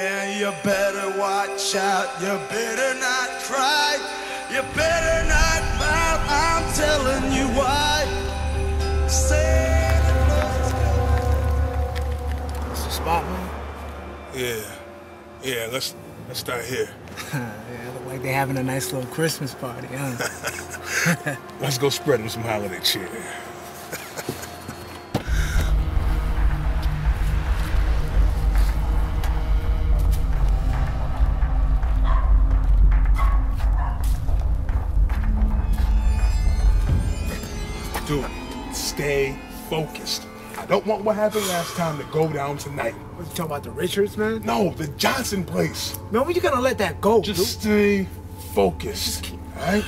And you better watch out, you better not cry, you better not pout, I'm telling you why. Santa Claus is It's the spot, man. Yeah. Yeah, let's let's start here. yeah, look like they're having a nice little Christmas party, huh? Let's go spread them some holiday cheer. Dude, stay focused. I don't want what happened last time to go down tonight. What, you talking about the Richards, man? No, the Johnson place. Man, when you gonna let that go, dude? Just stay focused. All right?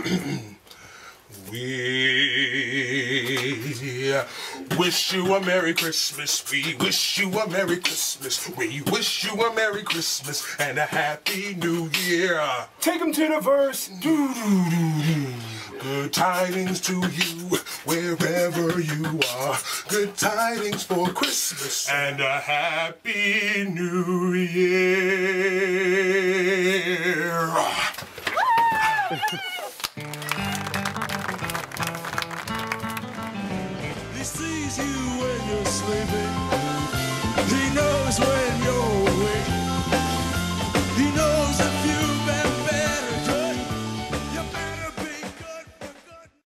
We wish you a Merry Christmas. We wish you a Merry Christmas. We wish you a Merry Christmas and a Happy New Year. Take him to the verse. Good tidings to you wherever you are. Good tidings for Christmas and a Happy New Year. Sees you when you're sleeping. He knows